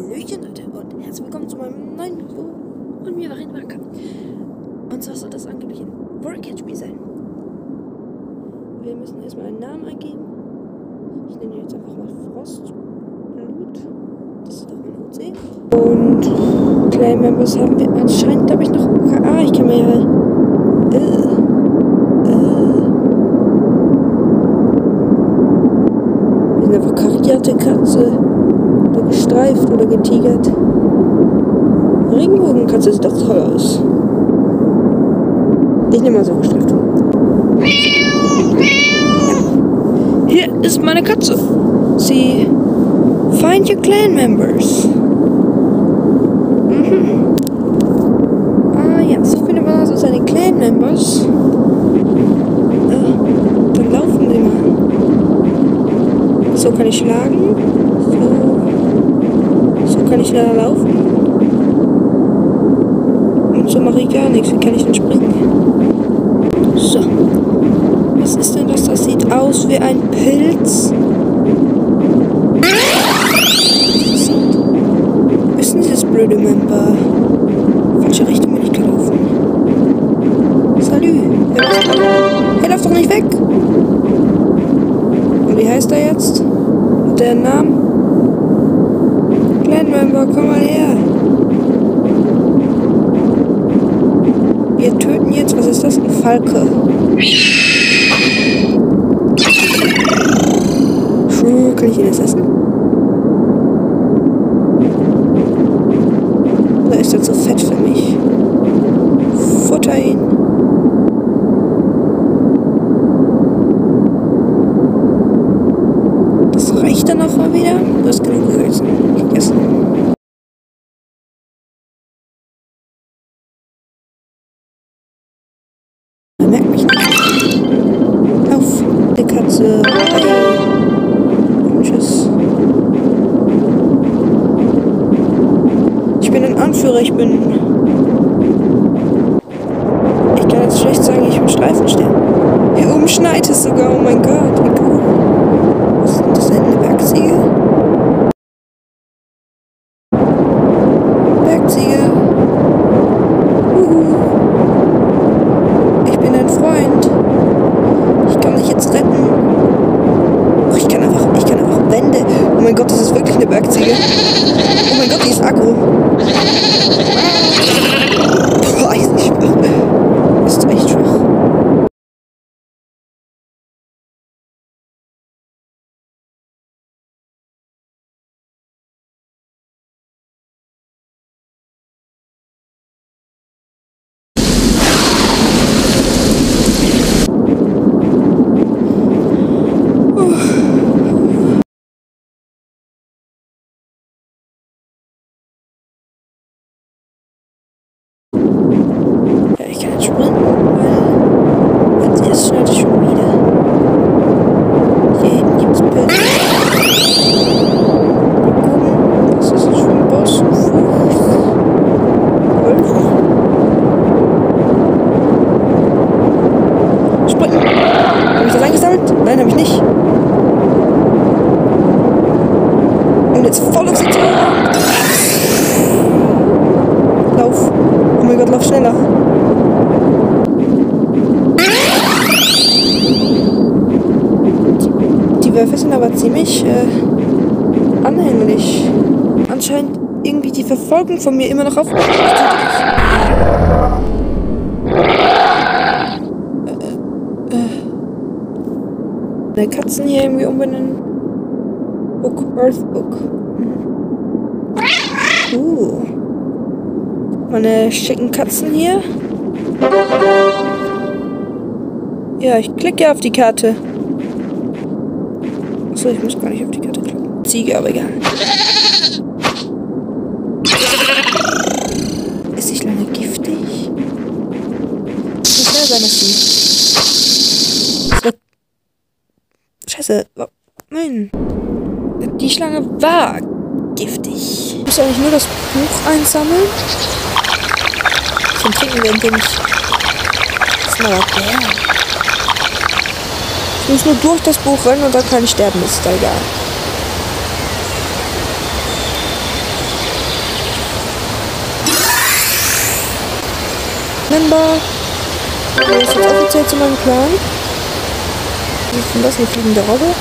Hallöchen Leute und herzlich willkommen zu meinem neuen Video und mir Warin Wacker. Und zwar soll das angeblich ein Work-Catch-Spiel sein. Wir müssen erstmal einen Namen eingeben. Ich nenne jetzt einfach mal Frostblut. Das ist doch mein OC. Und Claim Members haben wir anscheinend, glaube ich, noch. Ah, ich kann mir ja. Äh. Wir sind einfach karierte Katze. Oder gestreift oder getigert. Regenbogenkatze sieht doch toll aus. Ich nehme mal so gestreift. Ja. Hier ist meine Katze. Sie find your clan members. Mhm. Ah ja, so findet man also seine clan members. Äh, dann laufen sie mal. So kann ich schlagen. Kann ich schneller laufen. Und so mache ich gar nichts. Wie kann ich denn springen? So. Was ist denn das? Das sieht aus wie ein Pilz. Wissen Sie das blöde Member? Falsche Richtung bin ich gelaufen. Salü. Er läuft doch, er nicht weg. Und wie heißt er jetzt? Hat der einen? Clan-Member, komm mal her. Wir töten jetzt, was ist das? Ein Falke. Puh, kann ich ihn jetzt essen? Oder ist er zu fett für mich? Anführer, ich bin. Ich kann jetzt schlecht sagen, ich bin Streifenstern. Hier oben schneit es sogar, oh mein Gott, wie cool. Was ist denn das eine Werkziege? Werkziege. Uhu. Ich bin ein Freund. Ich kann dich jetzt retten. Ich kann einfach, Wände. Oh mein Gott, das ist wirklich eine Werkziege. Oh mein Gott, die ist aggro. Boah, ist nicht schwach. Ist echt schwach. Ja, ich kann jetzt sprinten, weil jetzt erst schneit es schon wieder. Hier hinten gibt es Pilze. Mal gucken, was ist das für ein Boss? Wolf. Springen! Habe ich das eingesammelt? Nein, habe ich nicht. Und jetzt voll auf sie zu. Lauf. Lauf schneller. Die Wölfe sind aber ziemlich äh, anhänglich. Anscheinend irgendwie die Verfolgung von mir immer noch auf. Äh, äh, Katzen hier irgendwie umbenennen. Book, Earth Book. Uh. Meine schicken Katzen hier. Ja, ich klicke auf die Karte. Achso, ich muss gar nicht auf die Karte klicken. Ziege, aber egal. Ist die Schlange giftig? Muss schnell sein, dass sie. Scheiße. Nein. Die Schlange war giftig muss eigentlich nur das Buch einsammeln. Zum Trinken werden wir nicht. Das ist aber der. Ich muss nur durch das Buch rennen und dann kann ich sterben, ist da egal. Member. Das ist jetzt offiziell zu meinem Plan. Was ist denn das? Eine fliegende Robbe?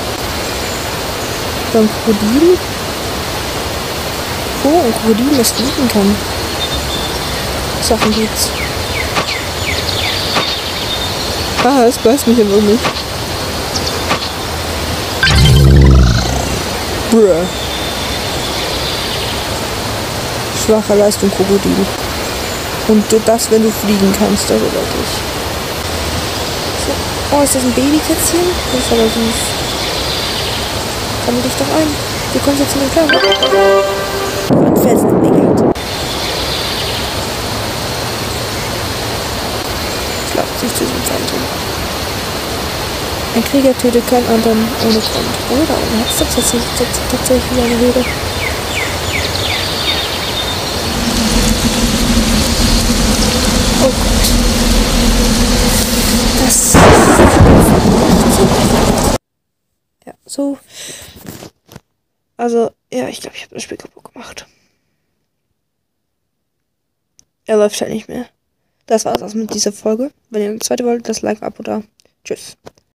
Dann Krokodil. Oh, ein Krokodil, das fliegen kann. Sachen gibt's. Ah, es beißt mich aber nicht. Bruh. Schwache Leistung, Krokodil. Und das, wenn du fliegen kannst, also wirklich. So. Oh, ist das ein Babykätzchen? Das ist aber süß. Sammel dich doch ein. Du kommst jetzt den Klar. Und Felsen entwickelt. Schlagt sich zu diesem Zentrum. Ein Krieger tötet keinen anderen ohne Grund. Oben hat es tatsächlich, eine Höhle. Oh Gott. Das. Ja, so. Also, ja, ich glaube, ich habe das Spiel kaputt gemacht. Er läuft halt nicht mehr. Das war's also mit dieser Folge. Wenn ihr eine zweite wollt, das Like, Abo da. Tschüss.